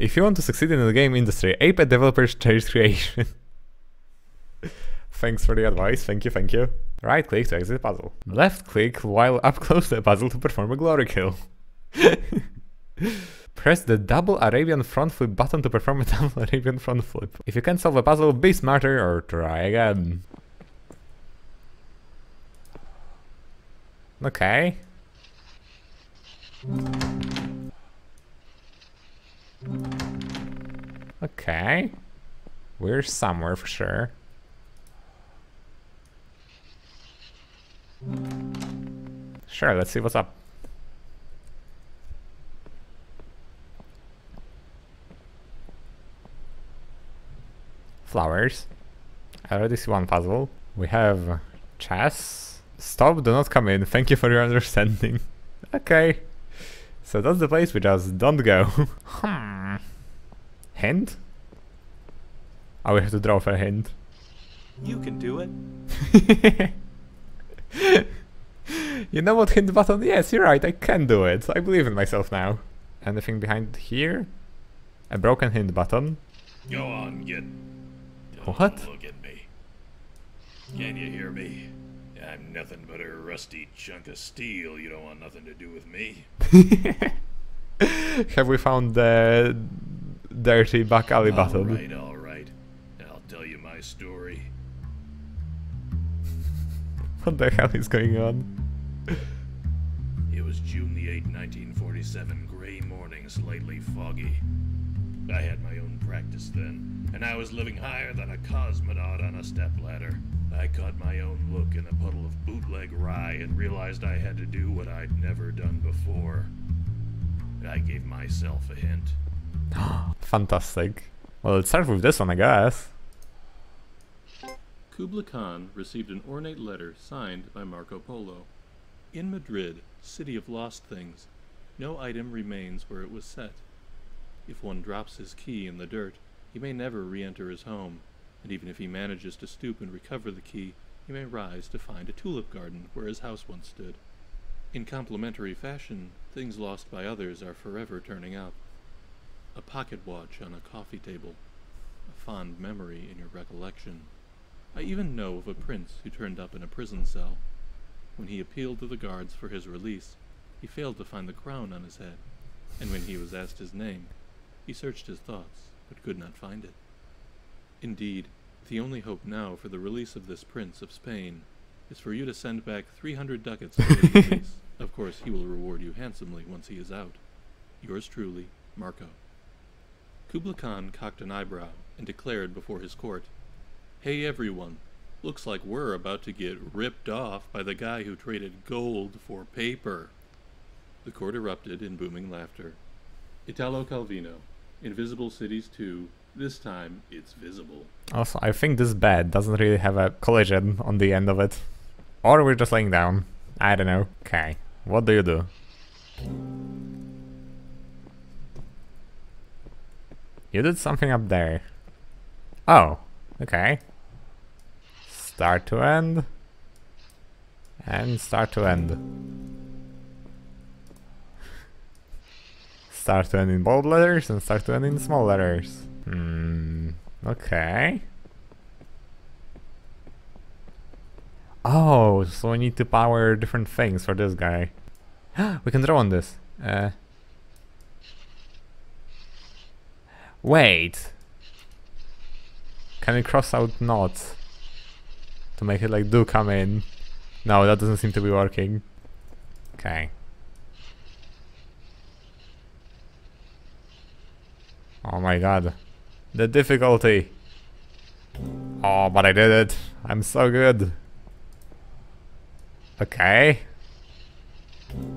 If you want to succeed in the game industry, ape developers chase creation. Thanks for the advice, thank you, thank you. Right click to exit the puzzle. Left click while up close to the puzzle to perform a glory kill. Press the double Arabian front flip button to perform a double Arabian front flip. If you can't solve a puzzle, be smarter or try again. Okay. Okay. We're somewhere for sure. Sure, let's see what's up. Flowers. I already see one puzzle. We have chess. Stop, do not come in. Thank you for your understanding. okay. So that's the place we just don't go. hmm. Hint? Oh, we have to draw for a hint. You can do it. you know what hint button? Yes, you're right, I can do it. I believe in myself now. Anything behind here? A broken hint button. Go on, get. What? Don't look at me. Can you hear me? I'm nothing but a rusty chunk of steel. You don't want nothing to do with me. Have we found the dirty back alley button? All right, all right. I'll tell you my story. What the hell is going on? It was June the 8th, 1947, gray morning, slightly foggy. I had my own practice then, and I was living higher than a cosmonaut on a stepladder. I caught my own look in a puddle of bootleg rye and realized I had to do what I'd never done before. I gave myself a hint. Fantastic. Well, let's start with this one, I guess. Kubla Khan received an ornate letter signed by Marco Polo. In Madrid, city of lost things, no item remains where it was set. If one drops his key in the dirt, he may never re-enter his home, and even if he manages to stoop and recover the key, he may rise to find a tulip garden where his house once stood. In complementary fashion, things lost by others are forever turning up. A pocket watch on a coffee table, a fond memory in your recollection. I even know of a prince who turned up in a prison cell. When he appealed to the guards for his release, he failed to find the crown on his head, and when he was asked his name, he searched his thoughts, but could not find it. Indeed, the only hope now for the release of this prince of Spain is for you to send back 300 ducats for his release. Of course, he will reward you handsomely once he is out. Yours truly, Marco. Kubla Khan cocked an eyebrow and declared before his court, Hey everyone, looks like we're about to get ripped off by the guy who traded gold for paper. The court erupted in booming laughter. Italo Calvino, Invisible Cities 2, this time it's visible. Also, I think this bed doesn't really have a collision on the end of it. Or we're just laying down. I don't know. Okay, what do you do? You did something up there. Oh, okay. Start to end. And start to end. Start to end in bold letters and start to end in small letters. Hmm, okay. Oh, so we need to power different things for this guy. we can draw on this. Uh, wait. Can we cross out not to make it like do come in? No, that doesn't seem to be working. Okay. Oh my god. The difficulty. Oh, but I did it. I'm so good. Okay.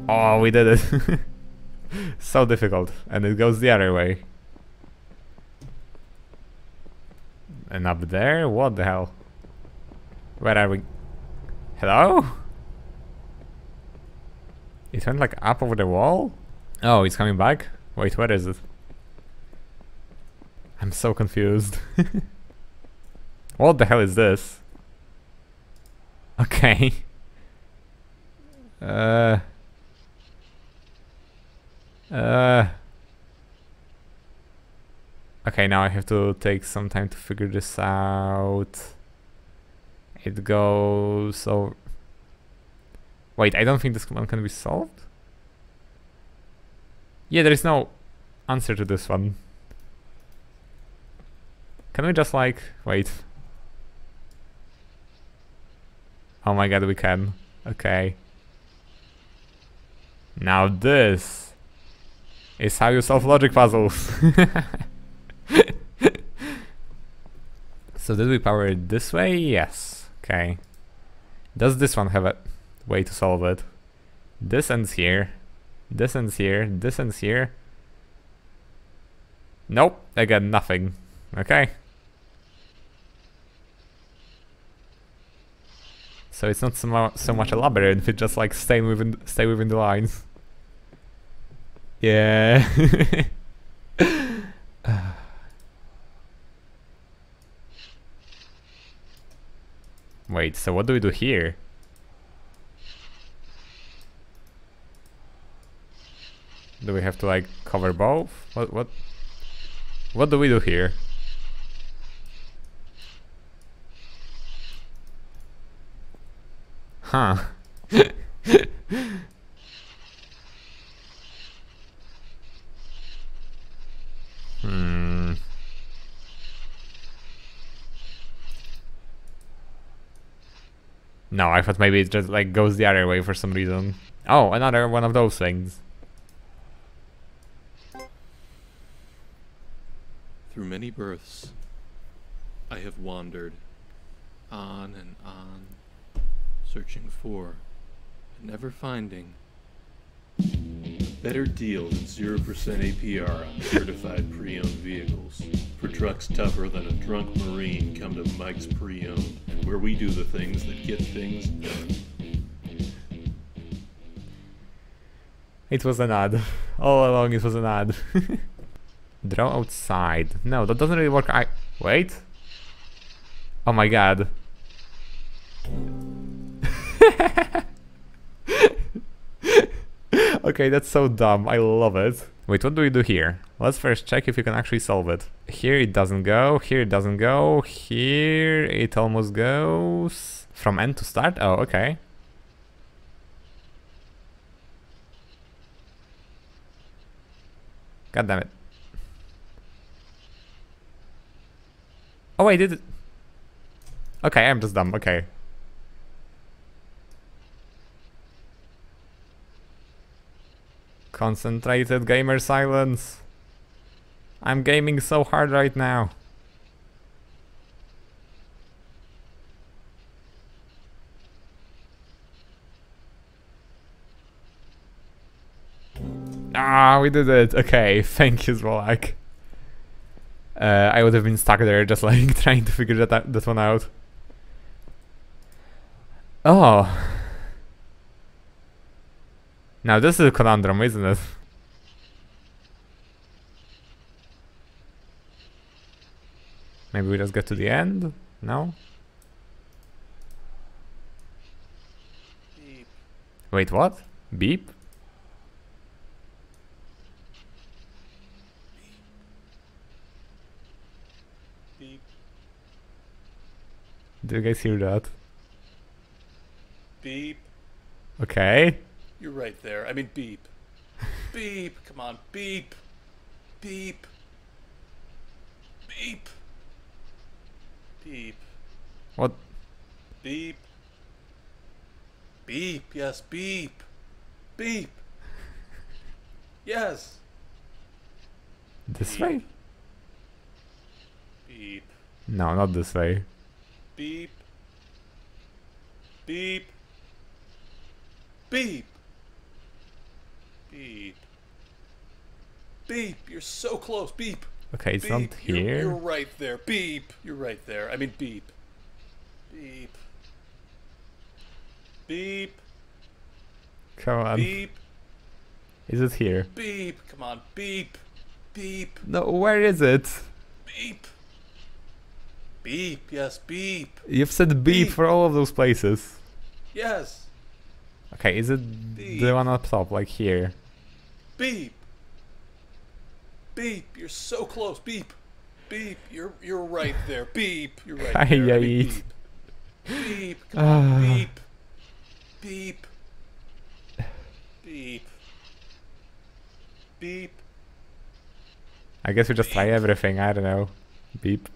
Oh, we did it. so difficult. And it goes the other way. And up there? What the hell? Where are we? Hello? It went like up over the wall? Oh, he's coming back? Wait, where is it? I'm so confused. what the hell is this? Okay. Uh. Uh. Okay, now I have to take some time to figure this out. It goes so. Wait, I don't think this one can be solved. Yeah, there is no answer to this one. Can we just like wait? Oh my god, we can. Okay. Now this is how you solve logic puzzles. so did we power it this way? Yes. Okay. Does this one have a way to solve it? This ends here. This ends here. This ends here. Nope. Again, nothing. Okay. So it's not so, mu so much elaborate, it's just like stay within stay within the lines. Yeah. Wait, so what do we do here? Do we have to like cover both? What what what do we do here? Huh. hmm. No, I thought maybe it just like goes the other way for some reason. Oh, another one of those things. Through many births, I have wandered on and on, searching for and never finding better deal than 0% APR on certified pre-owned vehicles. For trucks tougher than a drunk Marine, come to Mike's Pre-Owned, where we do the things that get things done. It was an ad. All along it was an ad. Draw outside. No, that doesn't really work. I wait. Oh my god. okay, that's so dumb. I love it. Wait, what do we do here? Let's first check if you can actually solve it. Here it doesn't go. Here it doesn't go. Here it almost goes. From end to start? Oh, okay. God damn it. Oh wait, did it? Okay, I'm just dumb. Okay. Concentrated gamer silence. I'm gaming so hard right now. Ah, we did it. Okay, thank you, Zwolak. Uh, I would have been stuck there just like trying to figure that, that one out. Oh. Now this is a conundrum, isn't it? Maybe we just get to the end? No? Beep. Wait, what? Beep? Beep. Did you guys hear that? Beep. Okay. You're right there. I mean, beep. beep. Come on. Beep. Beep. Beep. Beep. What? Beep. Beep. Yes, beep. Beep. Yes. This Beep. way? Beep. No, not this way. Beep. Beep. Beep. Beep. Beep. You're so close. Beep. Okay, it's beep. not You're- here. You're, right there. Beep. You're right there. I mean, beep. Beep. Beep. Come on. Beep. Is it here? Beep. Come on. Beep. Beep. No, where is it? Beep. Beep. Yes. Beep. You've said beep, Beep. for all of those places. Yes. Okay, is it Beep. the one up top, like here? Beep. Beep. You're so close. Beep. Beep. You're you're right there. Beep. You're right there. I ay. beep. Beep. Come on. Ah. Beep. Beep. Beep. Beep. I guess we just try everything, I don't know. Beep,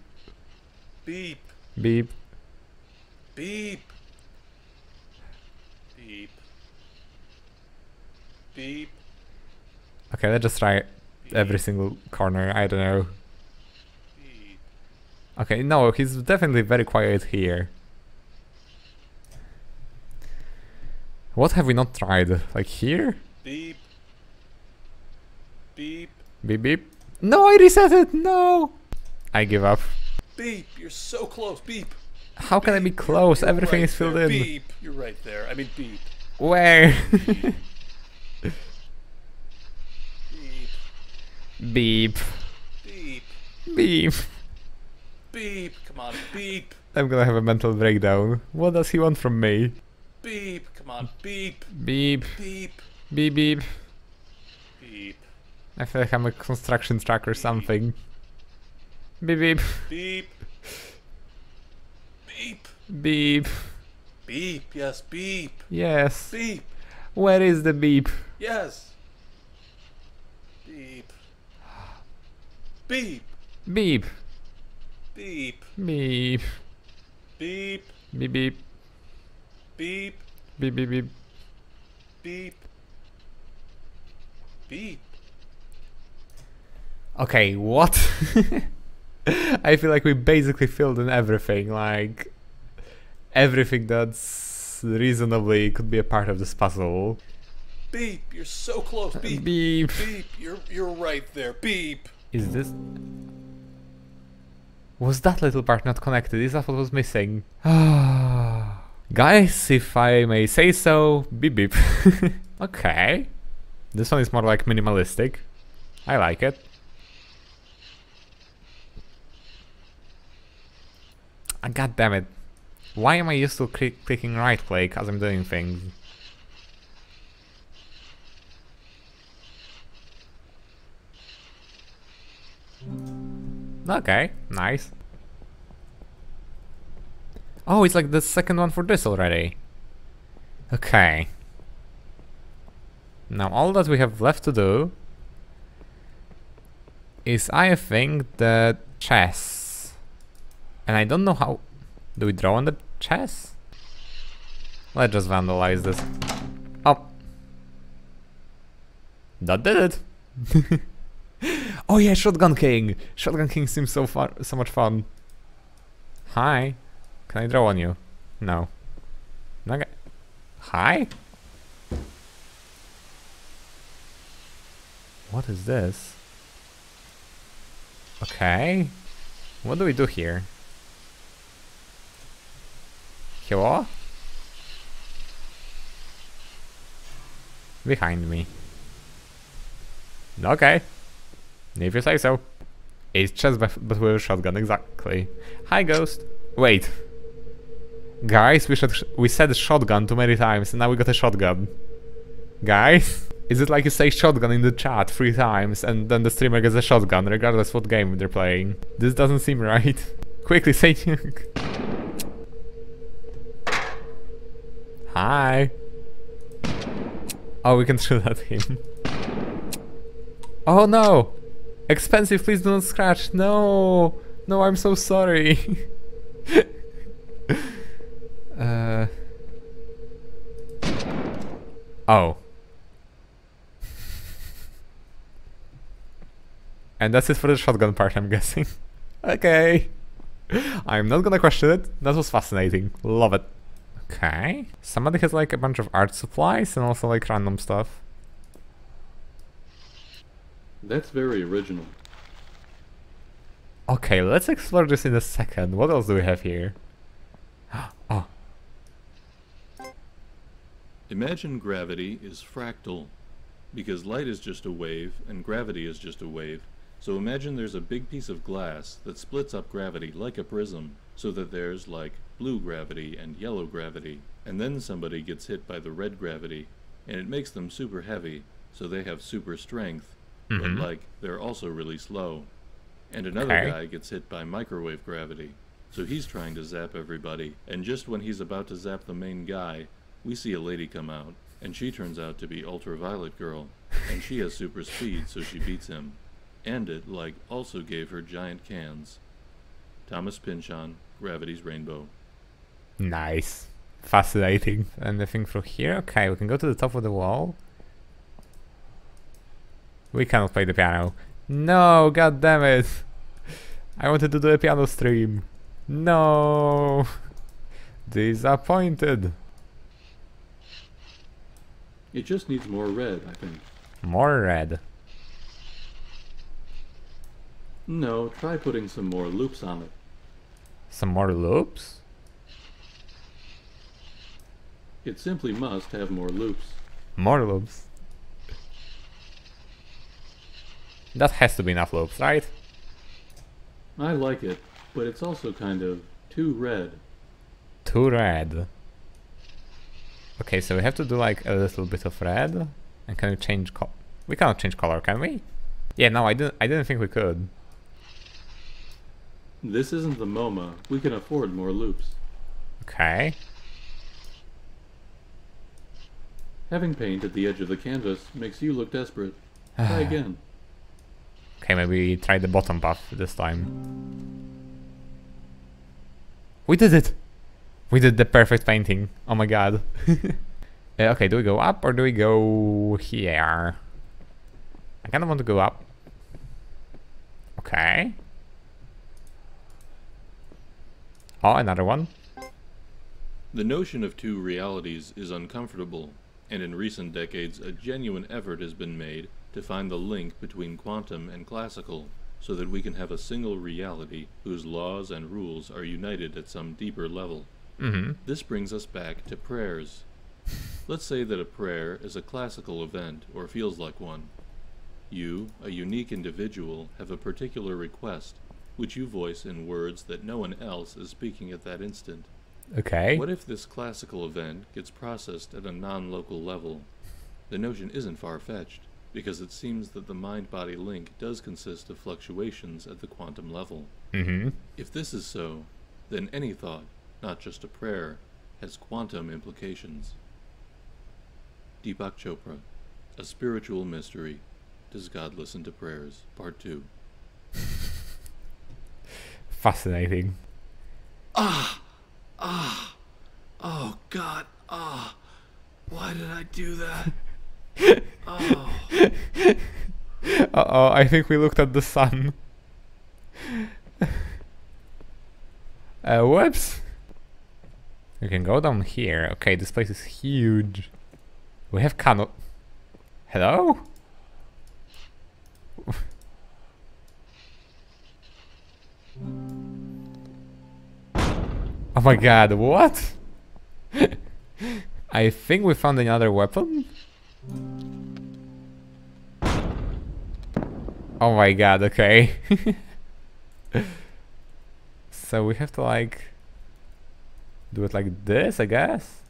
Beep. beep. Beep. Beep. Beep. Okay, let's just try every single corner, I don't know. Okay, no, he's definitely very quiet here. What have we not tried? Like here? Beep. Beep. Beep beep. No, I reset it! No! I give up. Beep. You're so close. Beep. How can I be close? You're Everything right is filled there. in. Beep. You're right there. I mean, beep. Where? Beep. beep. Beep. Beep. Beep. Come on. Beep. I'm gonna have a mental breakdown. What does he want from me? Beep. Come on. Beep. Beep. Beep. Beep beep. Beep. I feel like I'm a construction truck or something. Beep beep. Beep. Beep. Beep. Beep. Yes. Beep. Yes. Beep. Where is the beep? Yes. Beep. Beep. Beep. Beep. Beep. Beep. Beep beep. Beep. Beep beep beep. Beep. Beep. Okay, what? I feel like we basically filled in everything, like everything that's reasonably could be a part of this puzzle. Beep. You're so close. Beep. Beep. Beep. You're you're right there. Beep. Is this Was that little part not connected? Is that what was missing? Guys, if I may say so, beep beep. okay. This one is more like minimalistic. I like it. Ah, God damn it. Why am I used to click clicking right click as I'm doing things? Okay, nice. Oh, it's like the second one for this already. Okay. Now all that we have left to do is I think the chess. And I don't know how... Do we draw on the chess? Let's just vandalize this. Oh. That did it. oh yeah, Shotgun King! Shotgun King seems so fun, so much fun. Hi. Can I draw on you? No. Okay. Hi? What is this? Okay. What do we do here? Hello? Behind me. Okay. If you say so. It's just but with a shotgun, exactly. Hi, Ghost. Wait. Guys, we should sh we said shotgun too many times, and now we got a shotgun. Guys, is it like you say shotgun in the chat three times, and then the streamer gets a shotgun, regardless what game they're playing? This doesn't seem right. Quickly say nuke. Hi. Oh, we can shoot at him. Oh no! Expensive, please do not scratch. No! No, I'm so sorry. uh. Oh. and that's it for the shotgun part, I'm guessing. okay. I'm not gonna question it. That was fascinating. Love it. Okay. Somebody has like a bunch of art supplies and also like random stuff. That's very original. Okay, let's explore this in a second. What else do we have here? Oh, Imagine gravity is fractal, because light is just a wave and gravity is just a wave. So imagine there's a big piece of glass that splits up gravity like a prism, so that there's like blue gravity and yellow gravity. And then somebody gets hit by the red gravity, and it makes them super heavy, so they have super strength, Mhm. but like they're also really slow. And another Okay. guy gets hit by microwave gravity. So he's trying to zap everybody. And just when he's about to zap the main guy, we see a lady come out. And she turns out to be Ultraviolet Girl. And she has super speed, so she beats him. And it, like, also gave her giant cans. Thomas Pynchon, Gravity's Rainbow. Nice. Fascinating. Anything through here? Okay, we can go to the top of the wall. We cannot play the piano. No, god damn it. I wanted to do a piano stream. No. Disappointed. It just needs more red, I think. More red. No, try putting some more loops on it. Some more loops? It simply must have more loops. More loops. That has to be enough loops, right? I like it, but it's also kind of too red. Too red. Okay, so we have to do like a little bit of red. And can we change color? We cannot change color, can we? Yeah, no, I didn't. I didn't think we could. This isn't the MoMA. We can afford more loops. Okay. Having paint at the edge of the canvas makes you look desperate. Try again. Okay, maybe try the bottom path this time. We did it! We did the perfect painting. Oh my god. Uh, okay, do we go up or do we go here? I kind of want to go up. Okay. Oh, another one. The notion of two realities is uncomfortable, and in recent decades a genuine effort has been made to find the link between quantum and classical so that we can have a single reality whose laws and rules are united at some deeper level. Mm-hmm. This brings us back to prayers. Let's say that a prayer is a classical event or feels like one. You, a unique individual, have a particular request, which you voice in words that no one else is speaking at that instant. Okay. What if this classical event gets processed at a non local level? The notion isn't far fetched, because it seems that the mind body link does consist of fluctuations at the quantum level. Mm-hmm. If this is so, then any thought, not just a prayer, has quantum implications. Deepak Chopra, A Spiritual Mystery. Does God Listen to Prayers? Part 2. Fascinating. Ah! Ah! Oh, God. Ah! Why did I do that? Oh. Uh-oh, I think we looked at the sun. uh, whoops. We can go down here. Okay, this place is huge. We have cano... Hello? oh my god, what? I think we found another weapon? Oh my god, okay. so we have to like do it like this, I guess.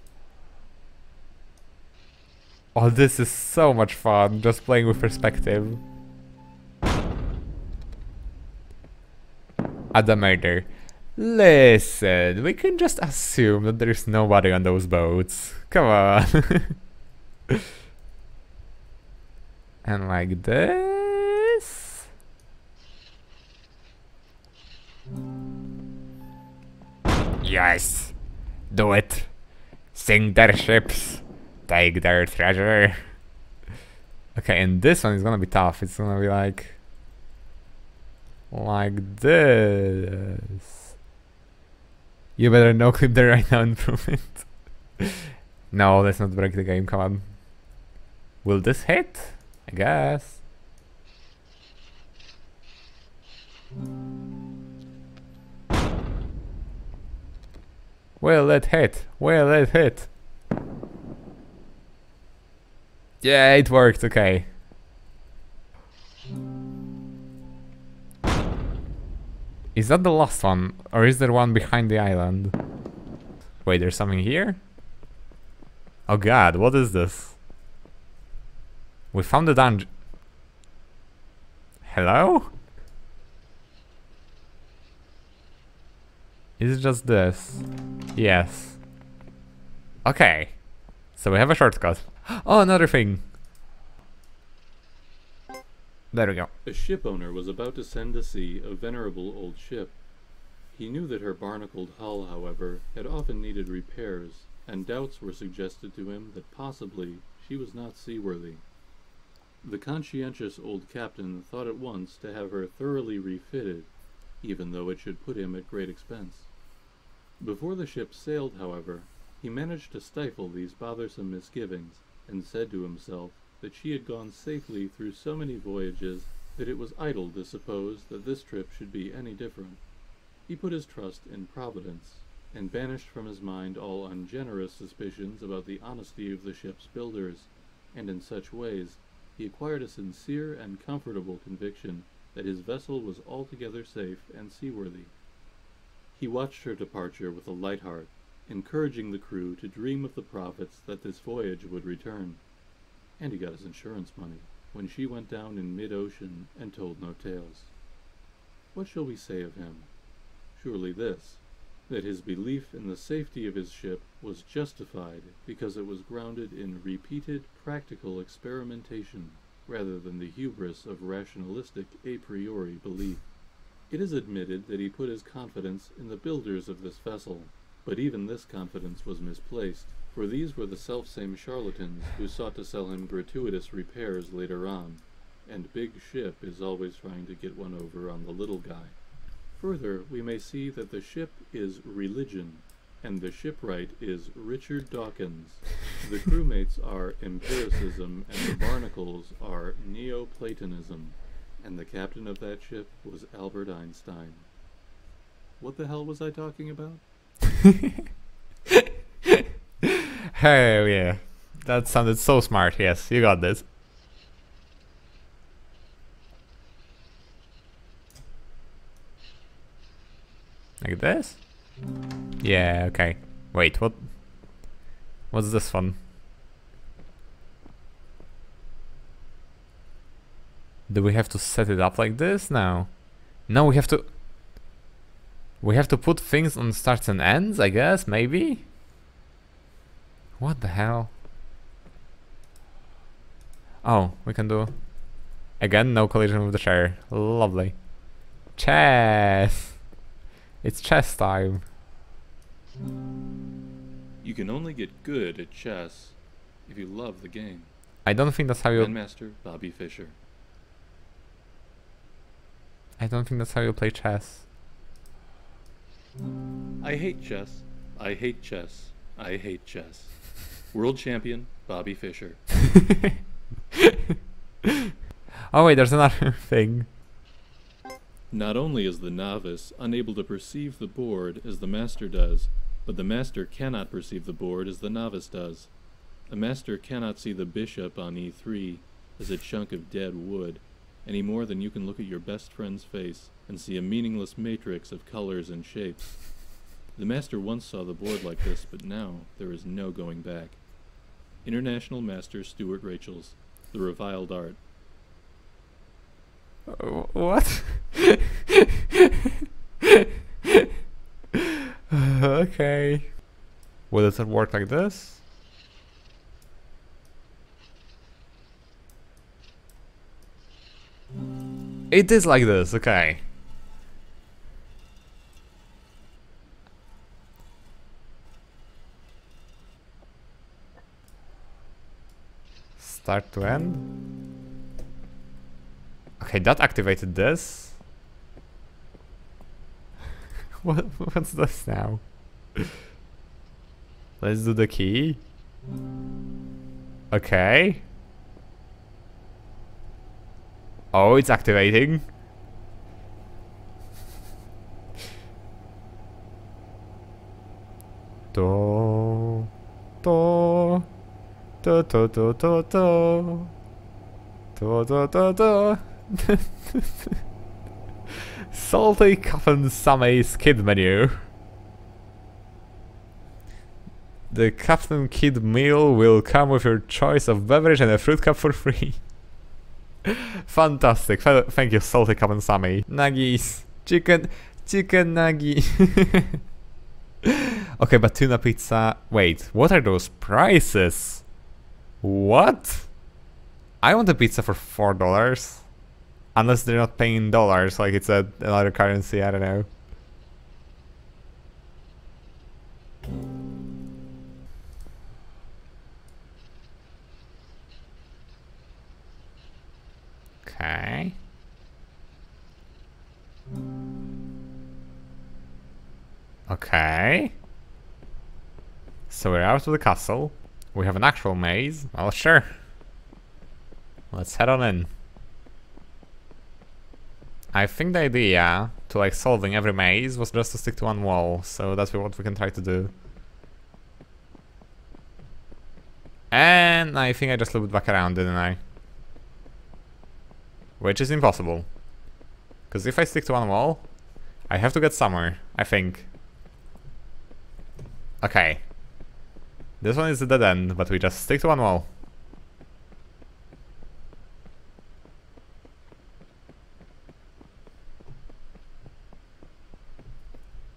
Oh, this is so much fun, just playing with perspective. Adamerder. Listen, we can just assume that there's nobody on those boats. Come on. and like this. Yes, do it. Sink their ships, take their treasure. Okay, and this one is gonna be tough. It's gonna be like, like this. You better no clip there right now and prove it. no, let's not break the game. Come on. Will this hit? I guess. Will it hit? Will it hit? Yeah, it worked, okay. Is that the last one? Or is there one behind the island? Wait, there's something here? Oh god, what is this? We found the dungeon. Hello? Is it just this? Yes. Okay. So we have a shortcut. Oh, another thing. There we go. A ship owner was about to send to sea a venerable old ship. He knew that her barnacled hull, however, had often needed repairs, and doubts were suggested to him that possibly she was not seaworthy. The conscientious old captain thought at once to have her thoroughly refitted, even though it should put him at great expense. Before the ship sailed, however, he managed to stifle these bothersome misgivings, and said to himself that she had gone safely through so many voyages that it was idle to suppose that this trip should be any different. He put his trust in Providence, and banished from his mind all ungenerous suspicions about the honesty of the ship's builders, and in such ways he acquired a sincere and comfortable conviction that his vessel was altogether safe and seaworthy. He watched her departure with a light heart, encouraging the crew to dream of the profits that this voyage would return. And he got his insurance money when she went down in mid-ocean and told no tales. What shall we say of him? Surely this, that his belief in the safety of his ship was justified because it was grounded in repeated practical experimentation rather than the hubris of rationalistic a priori belief. It is admitted that he put his confidence in the builders of this vessel, but even this confidence was misplaced, for these were the selfsame charlatans who sought to sell him gratuitous repairs later on, and Big Ship is always trying to get one over on the little guy. Further, we may see that the ship is religion, and the shipwright is Richard Dawkins. The crewmates are empiricism, and the barnacles are Neoplatonism, and the captain of that ship was Albert Einstein. What the hell was I talking about? Hell yeah. That sounded so smart. Yes, you got this. Like this? Yeah, okay. Wait, what? What's this one? Do we have to set it up like this? now? No, we have to... We have to put things on starts and ends, I guess, maybe? What the hell? Oh, we can do... Again, no collision with the chair. Lovely. Chess! It's chess time. You can only get good at chess if you love the game. I don't think that's how you... Grandmaster Bobby Fischer. I don't think that's how you play chess. I hate chess. I hate chess. I hate chess. World champion Bobby Fischer. oh wait, there's another thing. Not only is the novice unable to perceive the board as the master does, but the master cannot perceive the board as the novice does. A master cannot see the bishop on e3 as a chunk of dead wood, any more than you can look at your best friend's face and see a meaningless matrix of colors and shapes. The master once saw the board like this, but now there is no going back. International Master Stuart Rachels, The Reviled Art. Uh, what? okay. Will it work like this? It is like this, okay. Start to end. Okay, that activated this. what what's this now? Let's do the key. Okay. Oh, it's activating. Do, do, do, do, do, do, do, do, do, do, do. Salty Coffin Sammy's Kid menu. The Captain Kid meal will come with your choice of beverage and a fruit cup for free. Fantastic. Thank you, Salty Coffin Sammy. Nuggies. Chicken. Chicken nugget. okay, but tuna pizza. Wait, what are those prices? What? I want a pizza for four dollars. Unless they're not paying dollars, like it's a, another currency, I don't know. Okay. Okay. So we're out of the castle. We have an actual maze. Well, sure. Let's head on in. I think the idea to like solving every maze was just to stick to one wall, so that's what we can try to do. And I think I just looped back around, didn't I? Which is impossible. Because if I stick to one wall, I have to get somewhere, I think. Okay. This one is a dead end, but we just stick to one wall.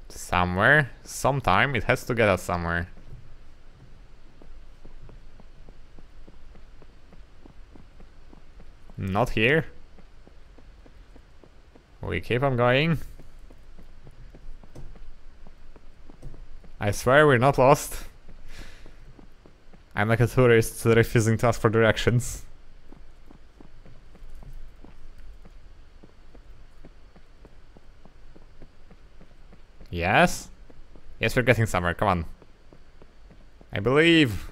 Somewhere, sometime, it has to get us somewhere. Not here. We keep on going. I swear we're not lost. I'm like a tourist refusing to ask for directions. Yes? Yes, we're getting somewhere, come on. I believe.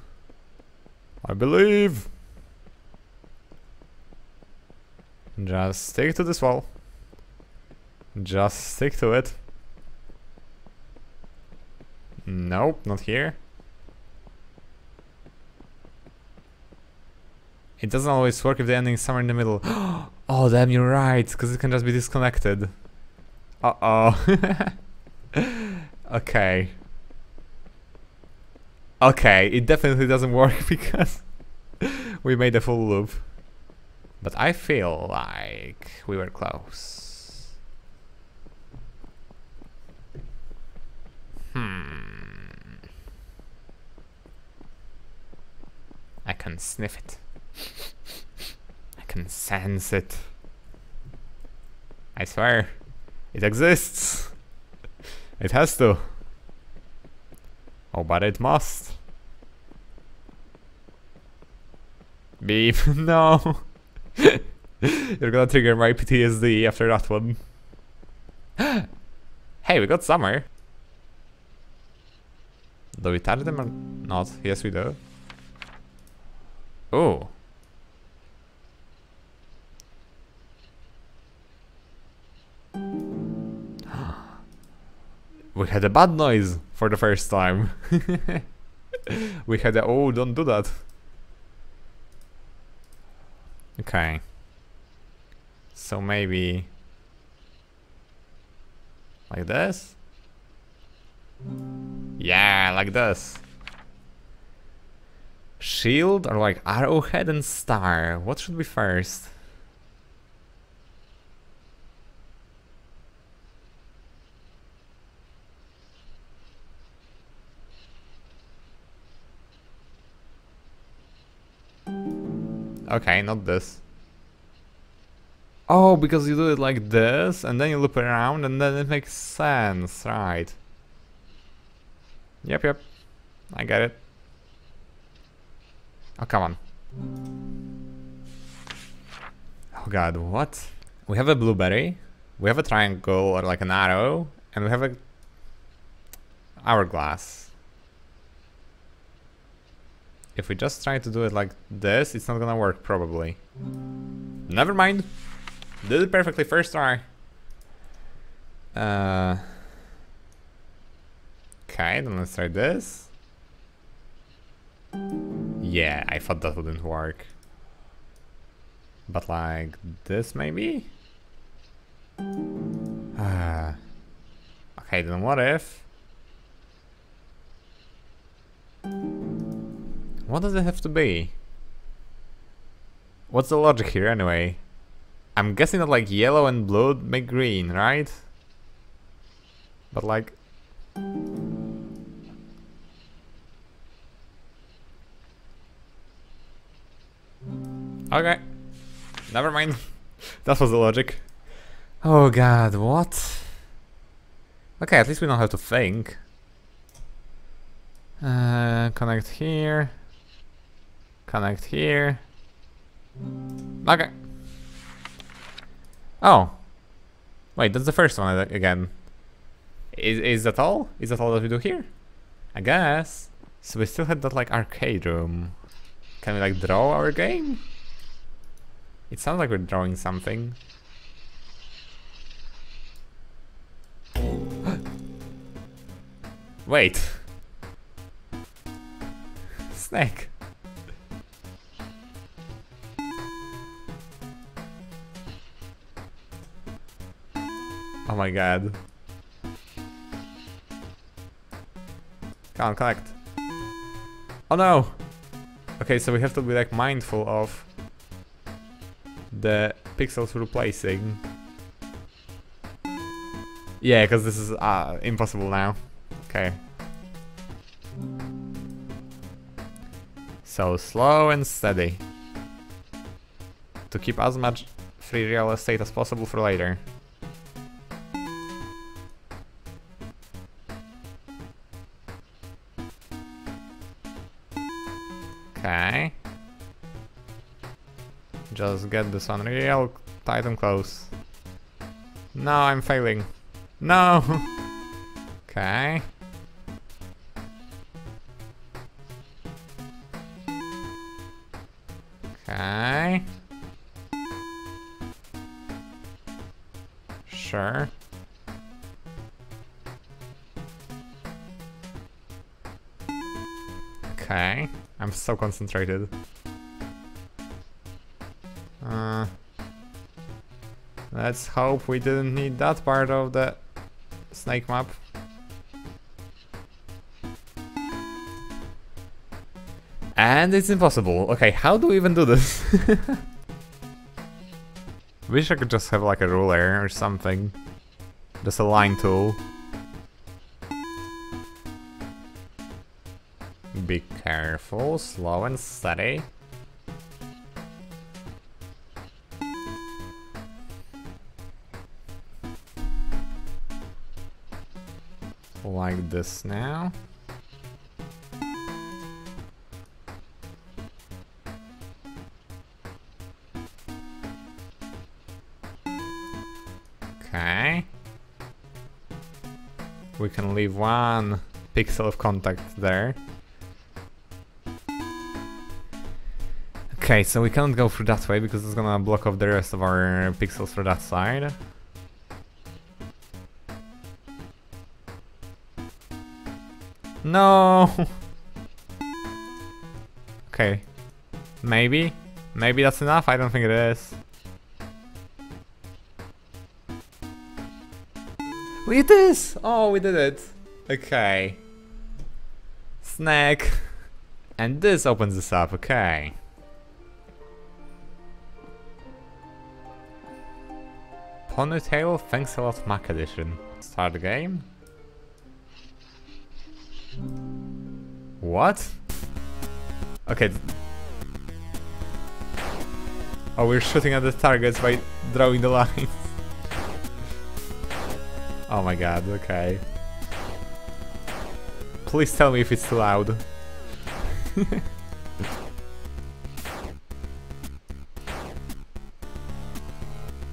I believe. Just stick to this wall. Just stick to it. Nope, not here. It doesn't always work if the ending is somewhere in the middle. oh damn, you're right, because it can just be disconnected. Uh-oh. okay. Okay, it definitely doesn't work because we made a full loop. But I feel like we were close. Hmm. I can sniff it. I can sense it. I swear, it exists. It has to. Oh, but it must. Beep, no. You're gonna trigger my PTSD after that one. hey, we got summer. Do we touch them or not? Yes, we do. Oh. we had a bad noise for the first time. we had a oh, don't do that. Okay. So maybe like this? Yeah, like this. Shield or like arrowhead and star? What should be first? Okay, not this. Oh, because you do it like this, and then you loop around, and then it makes sense, right. Yep, yep. I get it. Oh, come on. Oh god, what? We have a blueberry, we have a triangle or like an arrow, and we have a hourglass. If we just try to do it like this, it's not gonna work, probably. Never mind. Did it perfectly first try. Uh, okay, then let's try this. Yeah, I thought that wouldn't work. But like this maybe? Uh, okay, then what if... What does it have to be? What's the logic here anyway? I'm guessing that like yellow and blue make green, right? But like... Okay. Never mind. that was the logic. Oh god, what? Okay, at least we know how to think. Uh, connect here. Connect here. Okay. Oh. Wait, that's the first one again. Is, is that all? Is that all that we do here? I guess. So we still had that like arcade room. Can we like draw our game? It sounds like we're drawing something. Wait. Snake. Oh my god. On, collect. Oh no! Okay, so we have to be like mindful of the pixels replacing. Yeah, because this is uh, impossible now. Okay. So slow and steady. To keep as much free real estate as possible for later. Get this one real tight and close. No, I'm failing. No! okay. Okay. Sure. Okay. I'm so concentrated. Let's hope we didn't need that part of the snake map. And it's impossible. Okay, how do we even do this? Wish I could just have like a ruler or something. Just a line tool. Be careful, slow and steady. Like this now. Okay. We can leave one pixel of contact there. Okay, so we can't go through that way because it's gonna block off the rest of our pixels for that side. No! okay. Maybe? Maybe that's enough? I don't think it is. We did this! Oh, we did it. Okay. Snack. And this opens this up, okay. Ponytail Thanks a Lot Mac Edition. Start the game. What? Okay. Oh, we're shooting at the targets by drawing the lines. oh my god, okay. Please tell me if it's loud.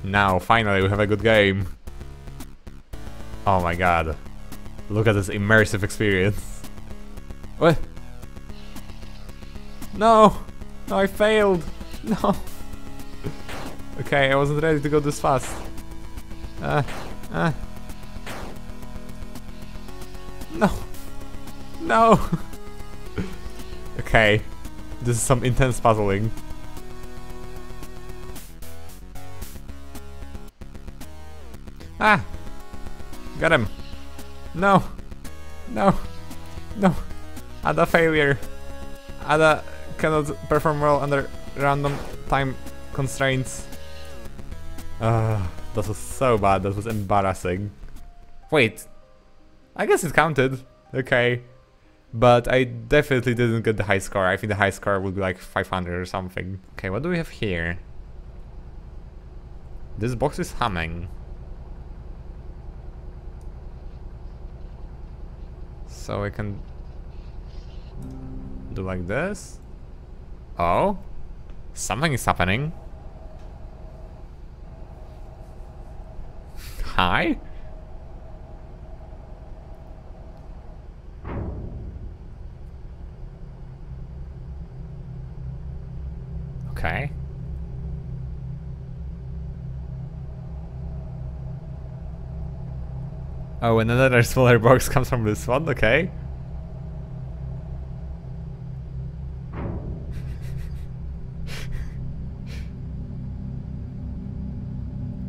now, finally, we have a good game. Oh my god. Look at this immersive experience. What? No! No, I failed! No! okay, I wasn't ready to go this fast. Uh, uh. No! No! okay. This is some intense puzzling. Ah! Got him! No! No! No! Ada failure! Ada cannot perform well under random time constraints. Ah, that was so bad, that was embarrassing. Wait, I guess it counted. Okay. But I definitely didn't get the high score. I think the high score would be like 500 or something. Okay, what do we have here? This box is humming. So I can do like this. Oh, something is happening. Hi? Okay. Oh, and another smaller box comes from this one, okay.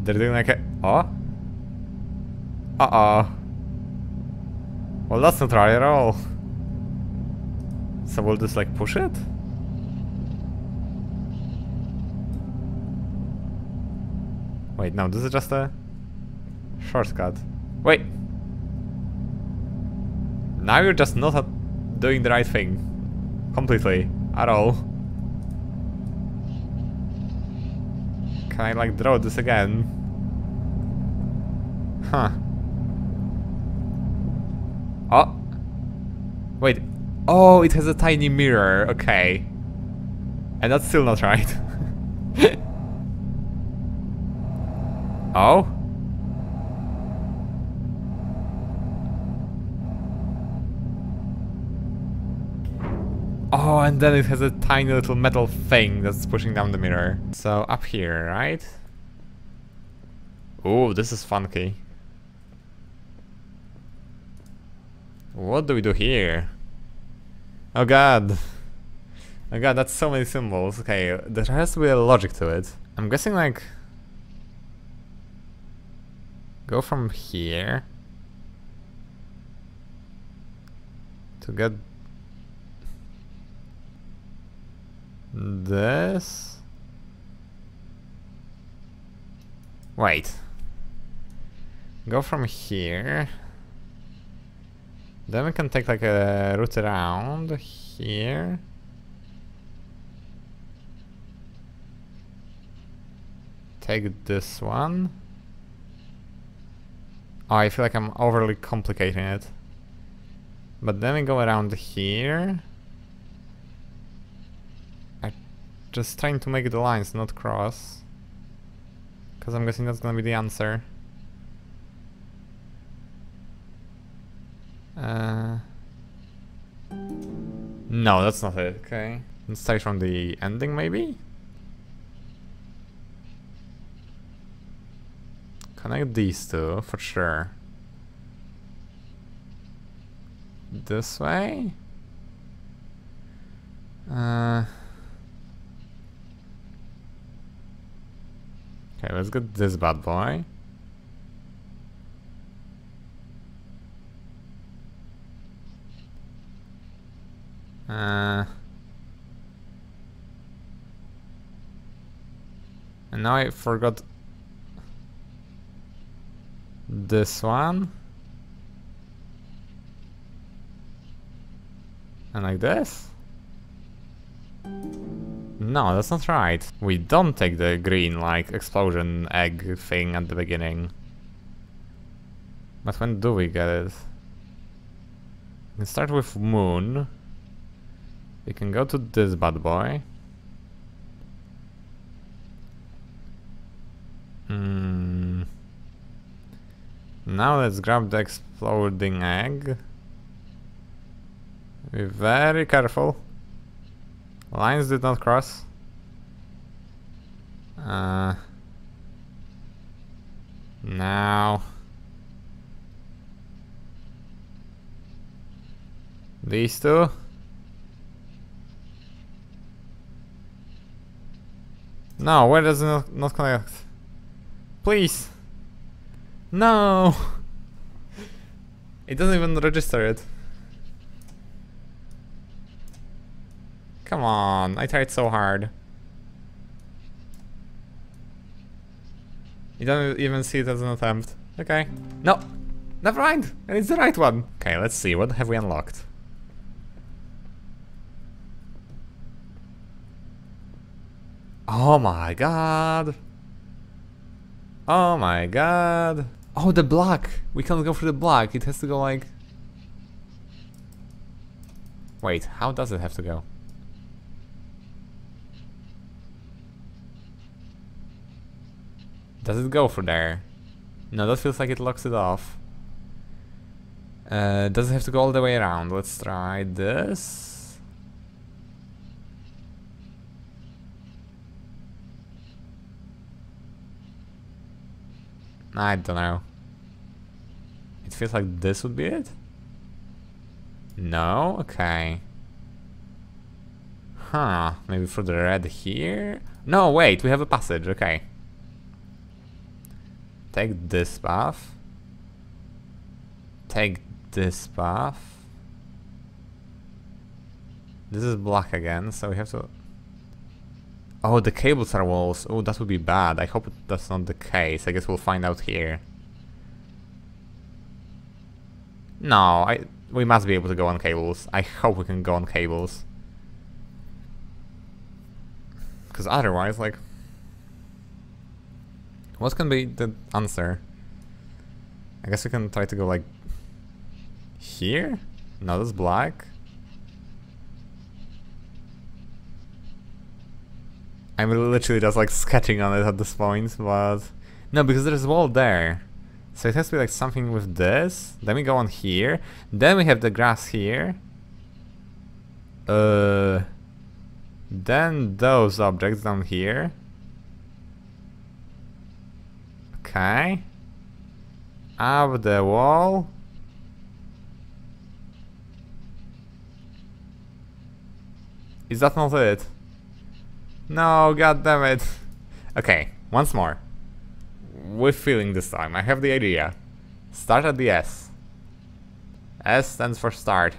They're doing like a... Oh? Uh-oh. Well, that's not right at all. So we'll just like push it? Wait, no, this is just a shortcut. Wait! Now you're just not doing the right thing. Completely. At all. Can I like draw this again? Huh. Oh! Wait. Oh, it has a tiny mirror. Okay. And that's still not right. oh? Oh, and then it has a tiny little metal thing that's pushing down the mirror. So up here, right? Oh, this is funky. What do we do here? Oh god. Oh god, that's so many symbols. Okay, there has to be a logic to it. I'm guessing like... Go from here... To get this. Wait. Go from here. Then we can take like a route around here. Take this one. Oh, I feel like I'm overly complicating it. But then we go around here. Just trying to make the lines not cross. Because I'm guessing that's gonna be the answer. Uh, no, that's not it, okay. Let's start from the ending, maybe? Connect these two, for sure. This way? Uh... Okay, let's get this bad boy. Uh, and now I forgot this one. And like this. No, that's not right. We don't take the green, like, explosion egg thing at the beginning. But when do we get it? We can start with moon. We can go to this bad boy. Hmm. Now let's grab the exploding egg. Be very careful. Lines did not cross. Uh, now. These two. No, where does it not, not connect? Please. No. It doesn't even register it. Come on, I tried so hard. You don't even see it as an attempt. Okay. No! Never mind, and it's the right one. Okay, let's see, what have we unlocked? Oh my god. Oh my god. Oh, the block. We can't go through the block. It has to go like... Wait, how does it have to go? Does it go through there? No, that feels like it locks it off. Uh, does it have to go all the way around? Let's try this. I don't know. It feels like this would be it? No? Okay. Huh, maybe for the red here? No, wait, we have a passage, okay. Take this path. Take this path. This is black again, so we have to... Oh, the cables are walls. Oh, that would be bad. I hope that's not the case. I guess we'll find out here. No, I we must be able to go on cables. I hope we can go on cables. Because otherwise, like... What can be the answer? I guess we can try to go like... Here? No, that's black. I'm literally just like sketching on it at this point, but... No, because there's a wall there. So it has to be like something with this. Then we go on here. Then we have the grass here. Uh... Then those objects down here. Okay. Up the wall. Is that not it? No, god damn it. Okay, once more. With feeling this time, I have the idea. Start at the S. S stands for start.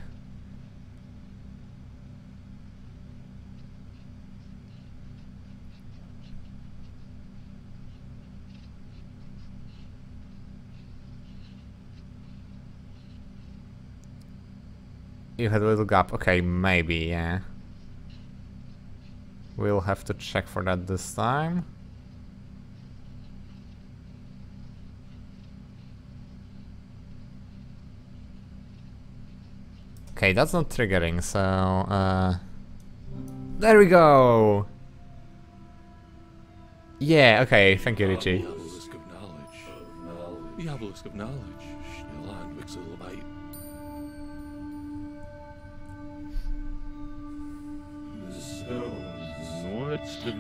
You had a little gap. Okay, maybe, yeah. We'll have to check for that this time. Okay, that's not triggering, so... Uh, there we go! Yeah, okay, thank you, Richie. The obelisk of knowledge. The obelisk of knowledge. What's the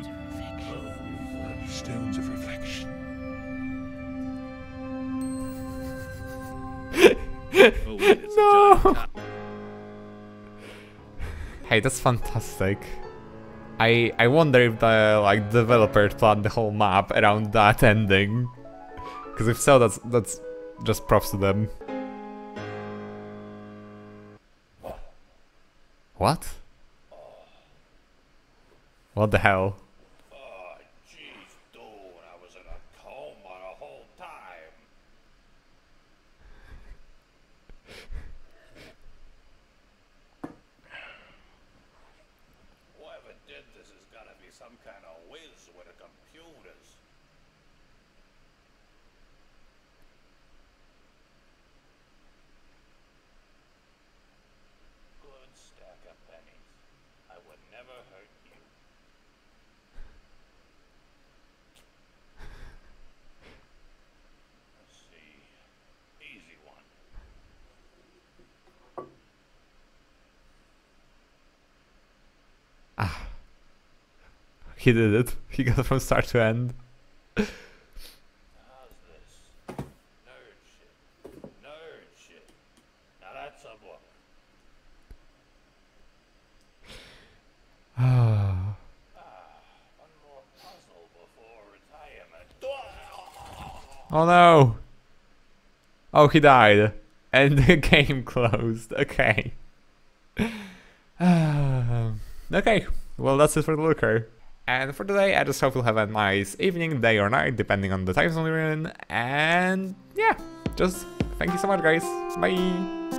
stones of reflection? oh wait, No. a giant top. Hey, that's fantastic. I I wonder if the like developers planned the whole map around that ending. Because if so, that's that's just props to them. What? What the hell? Oh, jeez, dude, I was in a coma the whole time. Whoever did this has got to be some kind of whiz with the computers. Good stack of pennies. I would never hurt you. Let's see. Easy one. He did it. He got from start to end. Oh no! Oh, he died. And the game closed. Okay. Okay, well that's it for the looker. And for today, I just hope you'll have a nice evening, day or night, depending on the time zone you're in. And yeah, just Thank you so much, guys. Bye.